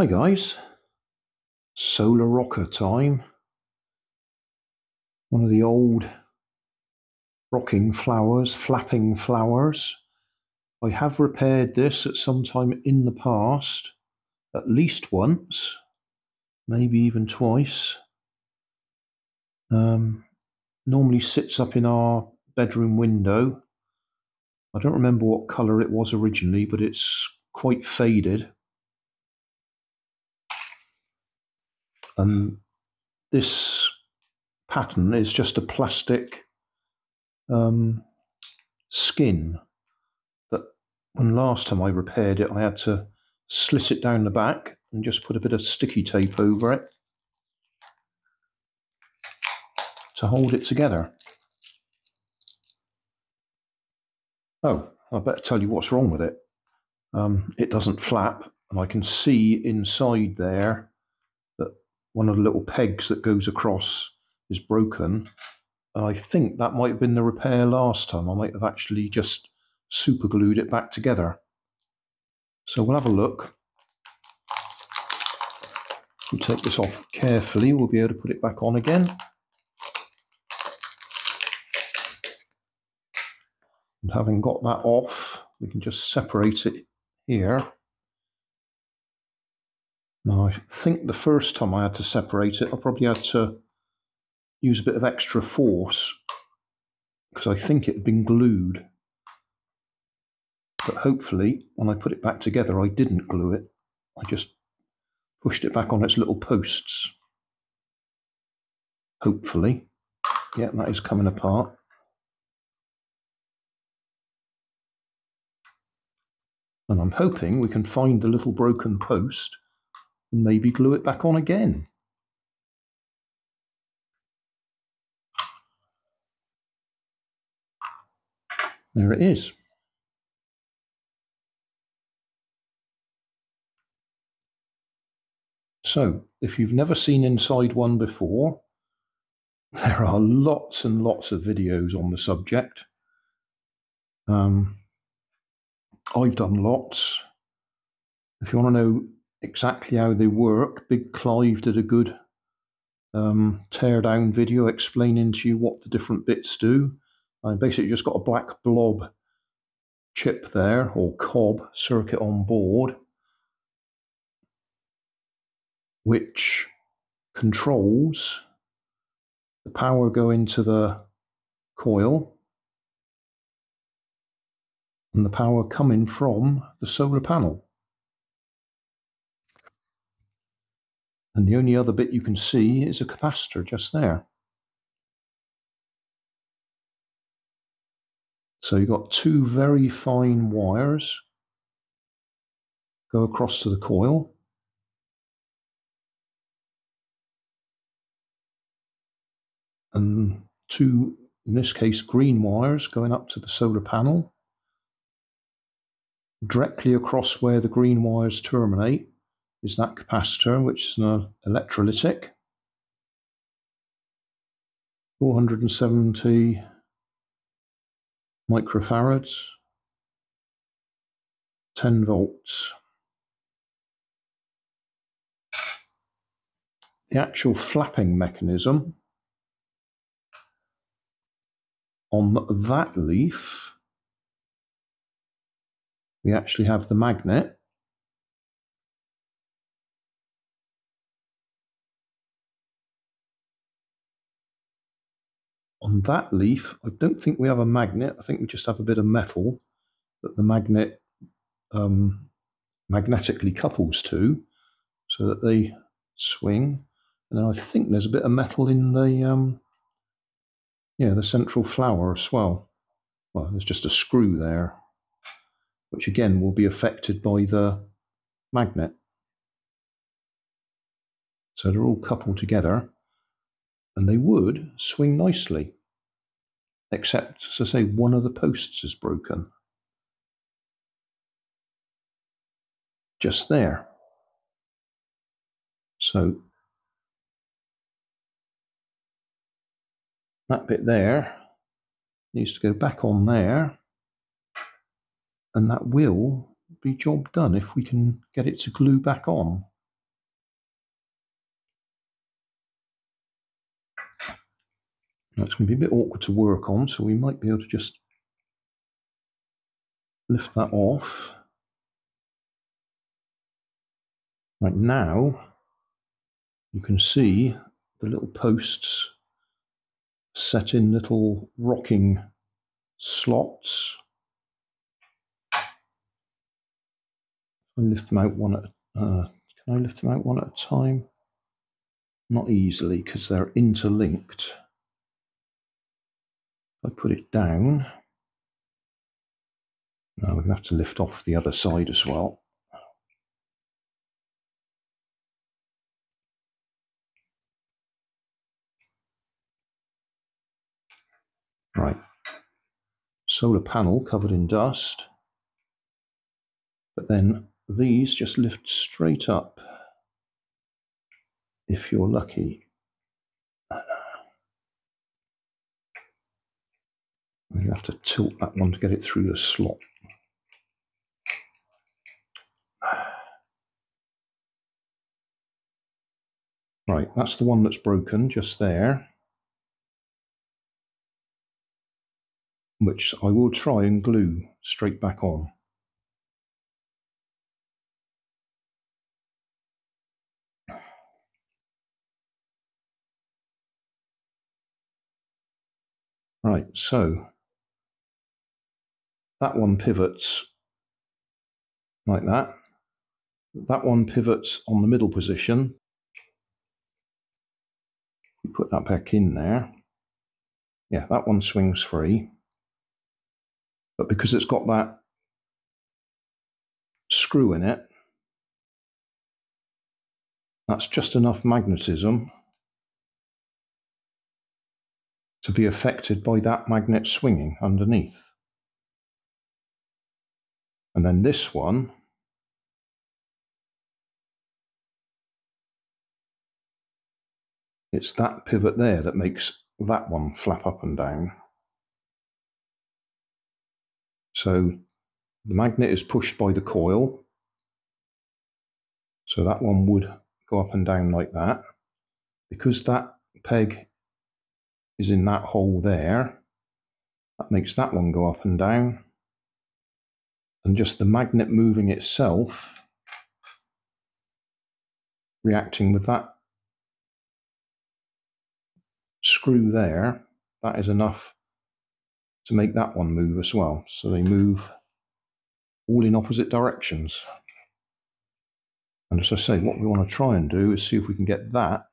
Hi guys, solar rocker time. One of the old rocking flowers, flapping flowers. I have repaired this at some time in the past, at least once, maybe even twice. Um, normally sits up in our bedroom window. I don't remember what colour it was originally, but it's quite faded. And this pattern is just a plastic um, skin that when last time I repaired it, I had to slit it down the back and just put a bit of sticky tape over it to hold it together. Oh, I better tell you what's wrong with it. Um, it doesn't flap, and I can see inside there one of the little pegs that goes across is broken. And I think that might have been the repair last time. I might have actually just super glued it back together. So we'll have a look. We'll take this off carefully. We'll be able to put it back on again. And having got that off, we can just separate it here. Now, I think the first time I had to separate it, I probably had to use a bit of extra force because I think it had been glued. But hopefully, when I put it back together, I didn't glue it. I just pushed it back on its little posts. Hopefully. Yeah, that is coming apart. And I'm hoping we can find the little broken post and maybe glue it back on again. There it is. So, if you've never seen inside one before, there are lots and lots of videos on the subject. Um, I've done lots. If you want to know exactly how they work. Big Clive did a good um, tear down video explaining to you what the different bits do. I basically just got a black blob chip there or cob circuit on board, which controls the power going to the coil and the power coming from the solar panel. And the only other bit you can see is a capacitor just there. So you've got two very fine wires go across to the coil. And two, in this case, green wires going up to the solar panel. Directly across where the green wires terminate is that capacitor, which is an electrolytic. 470 microfarads, 10 volts. The actual flapping mechanism on that leaf, we actually have the magnet On that leaf, I don't think we have a magnet. I think we just have a bit of metal that the magnet um, magnetically couples to so that they swing. And then I think there's a bit of metal in the um, yeah the central flower as well. Well, there's just a screw there, which again will be affected by the magnet. So they're all coupled together and they would swing nicely, except, to say, one of the posts is broken. Just there. So that bit there needs to go back on there, and that will be job done if we can get it to glue back on. That's going to be a bit awkward to work on, so we might be able to just lift that off. Right now, you can see the little posts set in little rocking slots. I lift them out one at uh, can I lift them out one at a time? Not easily because they're interlinked. If I put it down, now we're going to have to lift off the other side as well. Right. Solar panel covered in dust. But then these just lift straight up if you're lucky. You have to tilt that one to get it through the slot. Right, that's the one that's broken just there. which I will try and glue straight back on. Right, so that one pivots like that. That one pivots on the middle position. You put that back in there. Yeah, that one swings free. But because it's got that screw in it, that's just enough magnetism to be affected by that magnet swinging underneath. And then this one, it's that pivot there that makes that one flap up and down. So the magnet is pushed by the coil. So that one would go up and down like that. Because that peg is in that hole there, that makes that one go up and down. And just the magnet moving itself, reacting with that screw there, that is enough to make that one move as well. So they move all in opposite directions. And as I say, what we want to try and do is see if we can get that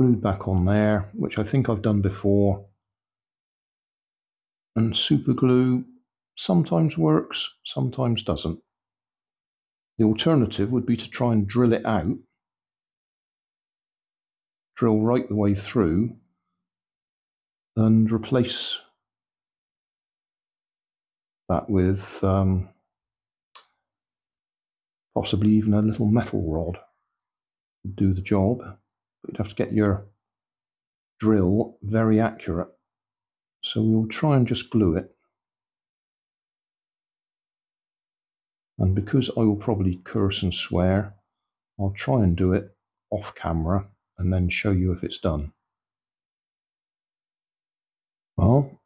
glued back on there, which I think I've done before. And super glue sometimes works, sometimes doesn't. The alternative would be to try and drill it out drill right the way through and replace that with um, possibly even a little metal rod to do the job. You'd have to get your drill very accurate. So we'll try and just glue it. And because I will probably curse and swear, I'll try and do it off camera and then show you if it's done. Well,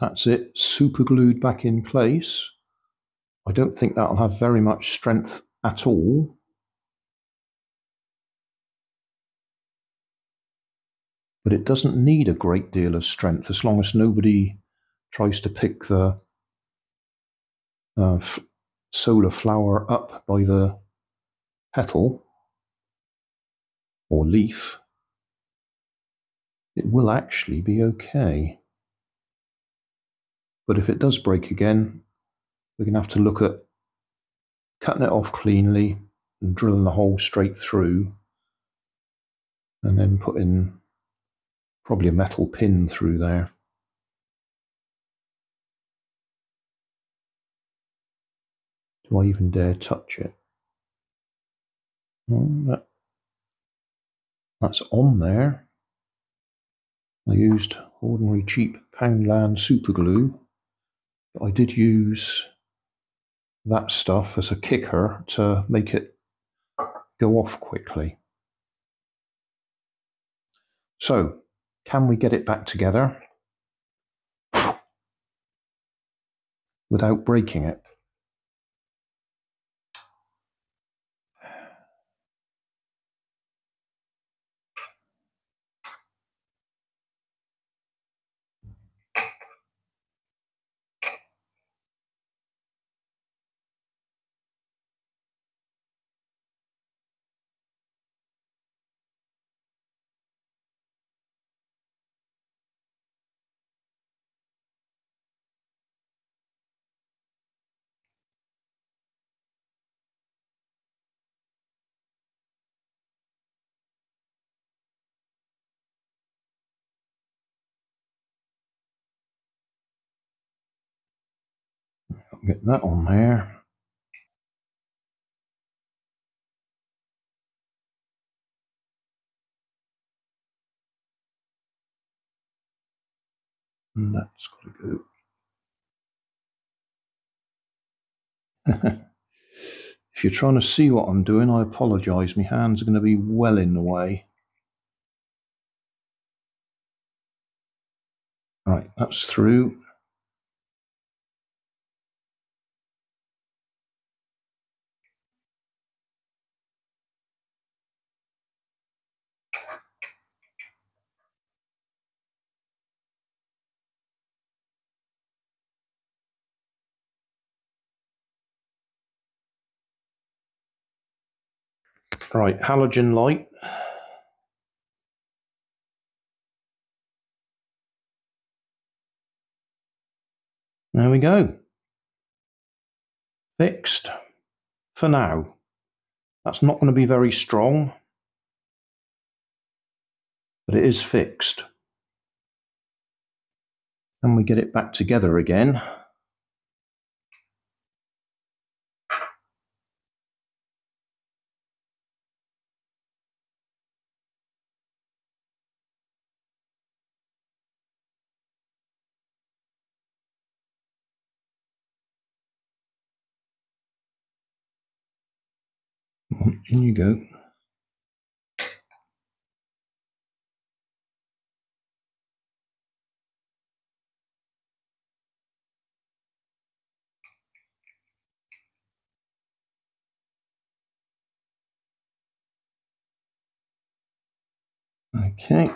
that's it, super glued back in place. I don't think that'll have very much strength at all. But it doesn't need a great deal of strength as long as nobody tries to pick the uh, solar flower up by the petal or leaf, it will actually be okay. But if it does break again, we're going to have to look at cutting it off cleanly and drilling the hole straight through and then putting probably a metal pin through there. Do I even dare touch it? Well, that that's on there. I used ordinary cheap Poundland super glue. I did use that stuff as a kicker to make it go off quickly. So, can we get it back together without breaking it? Get that on there. And that's got to go. if you're trying to see what I'm doing, I apologise. My hands are going to be well in the way. Right, that's through. Right, halogen light. There we go. Fixed for now. That's not going to be very strong, but it is fixed. And we get it back together again. In you go. Okay.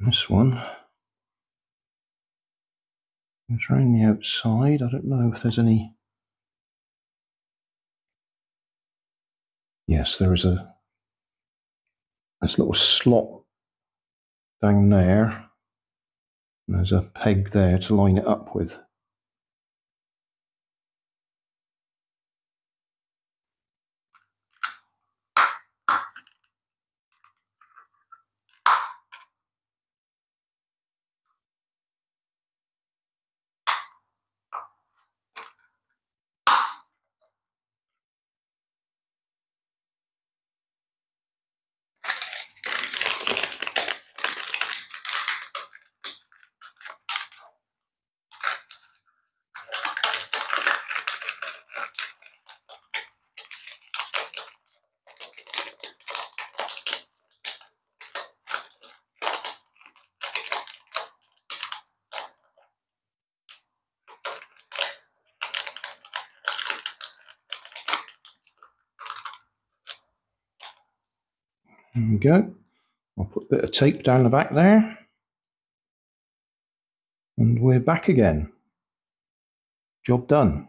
This one it's around the outside. I don't know if there's any. Yes, there is a this little slot down there. And there's a peg there to line it up with. There we go. I'll put a bit of tape down the back there. And we're back again. Job done.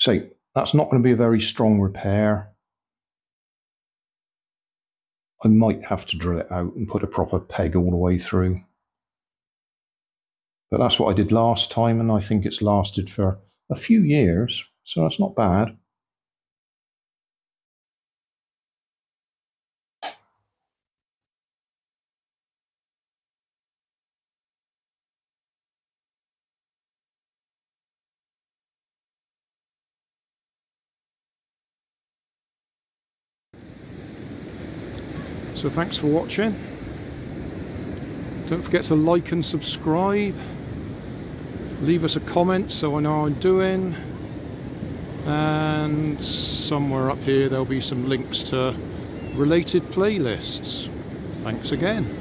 So that's not going to be a very strong repair. I might have to drill it out and put a proper peg all the way through. But that's what I did last time, and I think it's lasted for a few years, so that's not bad. So thanks for watching. Don't forget to like and subscribe. leave us a comment so I know I'm doing and somewhere up here there'll be some links to related playlists. Thanks again.